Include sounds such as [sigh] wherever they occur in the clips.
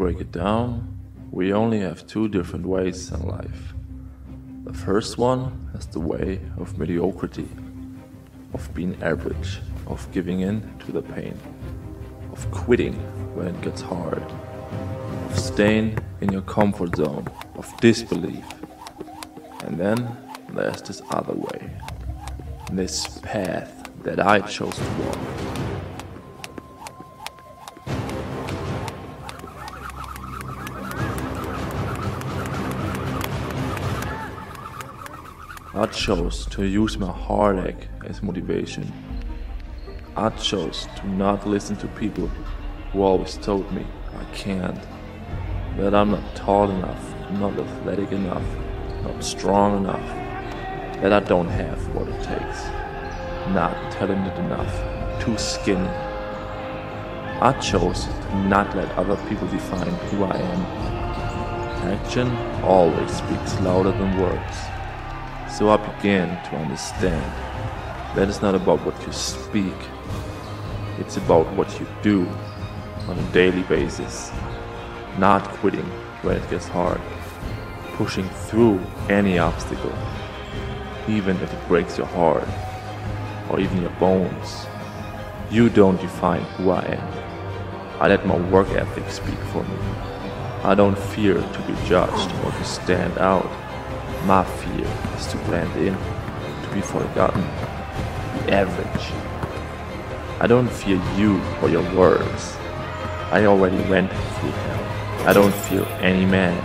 Break it down, we only have two different ways in life. The first one is the way of mediocrity, of being average, of giving in to the pain, of quitting when it gets hard, of staying in your comfort zone, of disbelief. And then there's this other way, this path that I chose to walk. I chose to use my heartache as motivation. I chose to not listen to people who always told me I can't, that I'm not tall enough, not athletic enough, not strong enough, that I don't have what it takes, not talented enough, too skinny. I chose to not let other people define who I am. Action always speaks louder than words. So I began to understand that it's not about what you speak, it's about what you do on a daily basis. Not quitting when it gets hard, pushing through any obstacle, even if it breaks your heart or even your bones. You don't define who I am. I let my work ethic speak for me. I don't fear to be judged or to stand out. My fear is to blend in, to be forgotten, to be average. I don't fear you or your words. I already went through hell. I don't fear any man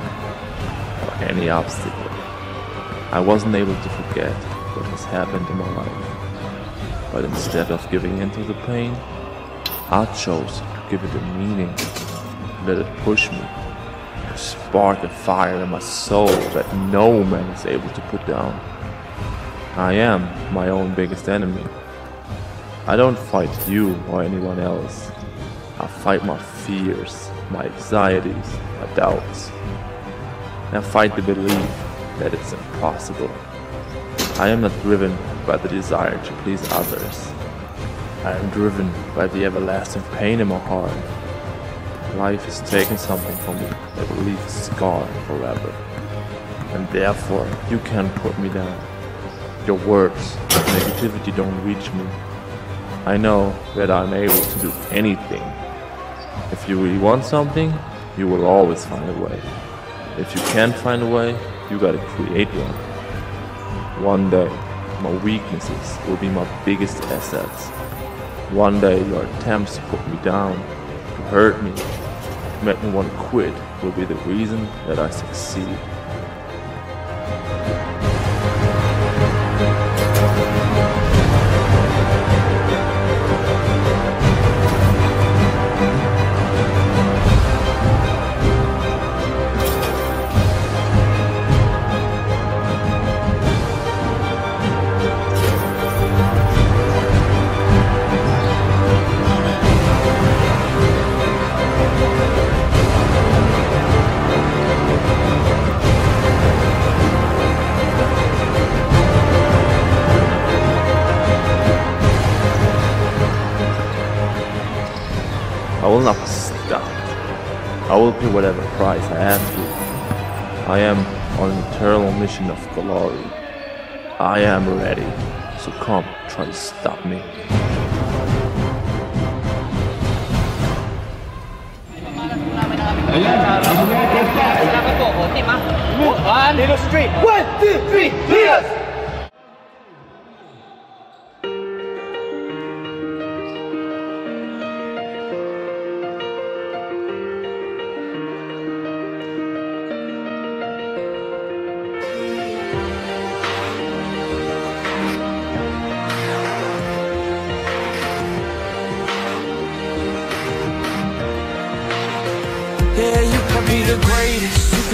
or any obstacle. I wasn't able to forget what has happened in my life. But instead of giving in to the pain, I chose to give it a meaning, let it push me, spark a fire in my soul that no man is able to put down. I am my own biggest enemy. I don't fight you or anyone else. I fight my fears, my anxieties, my doubts. And I fight the belief that it's impossible. I am not driven by the desire to please others. I am driven by the everlasting pain in my heart. Life has taken something from me that will leave a scar forever. And therefore, you can't put me down. Your words, negativity don't reach me. I know that I'm able to do anything. If you really want something, you will always find a way. If you can't find a way, you gotta create one. One day, my weaknesses will be my biggest assets. One day, your attempts to put me down, to hurt me, make me want to quit, will be the reason that I succeed. I will pay whatever price I have to. I am on an eternal mission of glory. I am ready. So come, try to stop me. 'Cause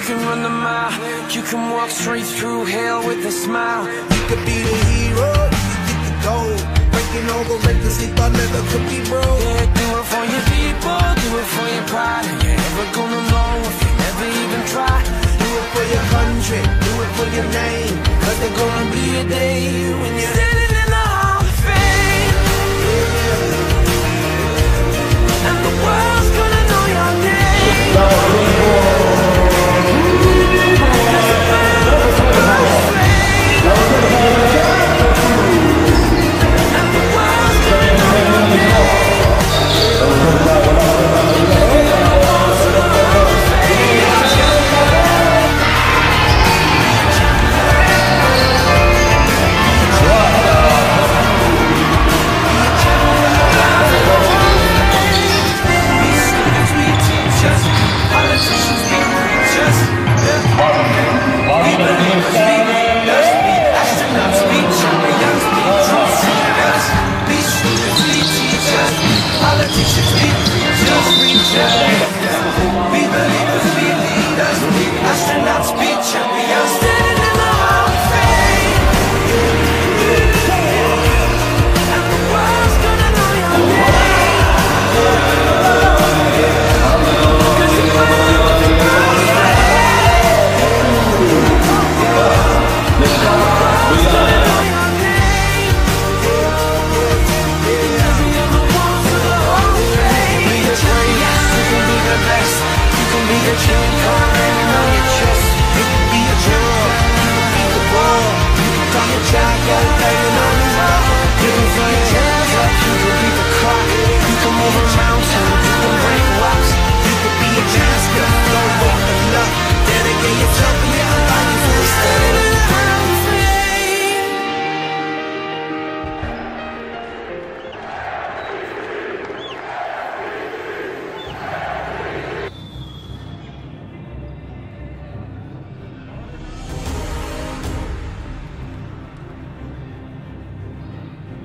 Can run the mile. You can walk straight through hell with a smile. You could be the hero, you get the gold. Breaking all the records they thought never could be broke. Yeah, do it for your people, do it for your pride. And you're never gonna know if you never even try. Do it for your country, do it for your name.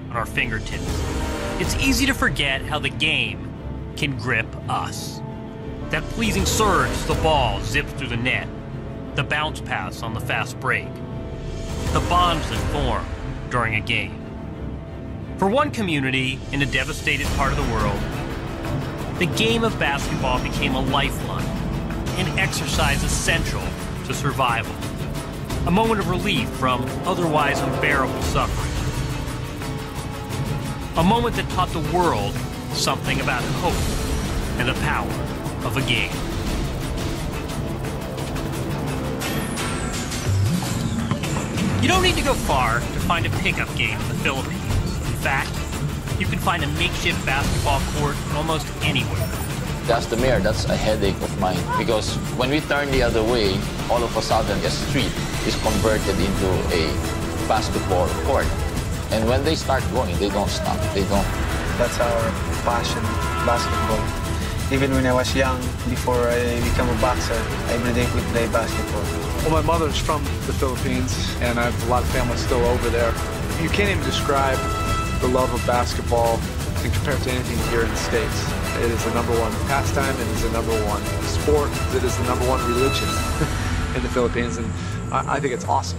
On our fingertips. It's easy to forget how the game can grip us. That pleasing surge as the ball zips through the net, the bounce pass on the fast break, the bonds that form during a game. For one community in a devastated part of the world, the game of basketball became a lifeline, an exercise essential to survival, a moment of relief from otherwise unbearable suffering. A moment that taught the world something about hope and the power of a game. You don't need to go far to find a pickup game in the Philippines. In fact, you can find a makeshift basketball court almost anywhere. That's the mayor, that's a headache of mine. Because when we turn the other way, all of a sudden the street is converted into a basketball court. And when they start going, they don't stop. They don't. That's our passion, basketball. Even when I was young, before I became a boxer, every day we play basketball. Well, my mother's from the Philippines, and I have a lot of family still over there. You can't even describe the love of basketball in compared to anything here in the States. It is the number one pastime, it is the number one sport, it is the number one religion [laughs] in the Philippines, and I, I think it's awesome.